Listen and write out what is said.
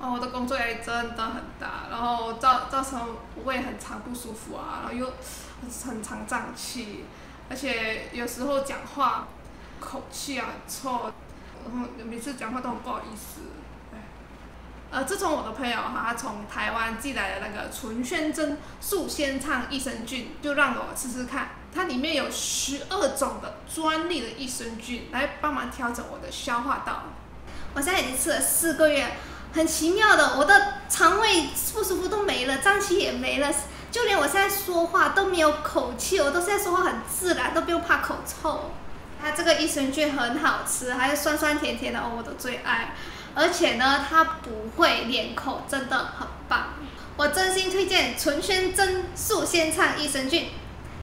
哦，我的工作压力真的很大，然后造造成胃很常不舒服啊，然后又很常胀气，而且有时候讲话口气啊很臭，然后每次讲话都很不好意思。呃，自从我的朋友哈，他从台湾寄来的那个纯宣真素鲜畅益生菌，就让我吃吃看，它里面有十二种的专利的益生菌来帮忙调整我的消化道。我现在已经吃了四个月。很奇妙的，我的肠胃不舒服都没了，胀气也没了，就连我现在说话都没有口气，我都现在说话很自然，都不用怕口臭。它这个益生菌很好吃，还是酸酸甜甜的哦，我的最爱。而且呢，它不会连口，真的很棒。我真心推荐纯宣真素鲜畅益生菌。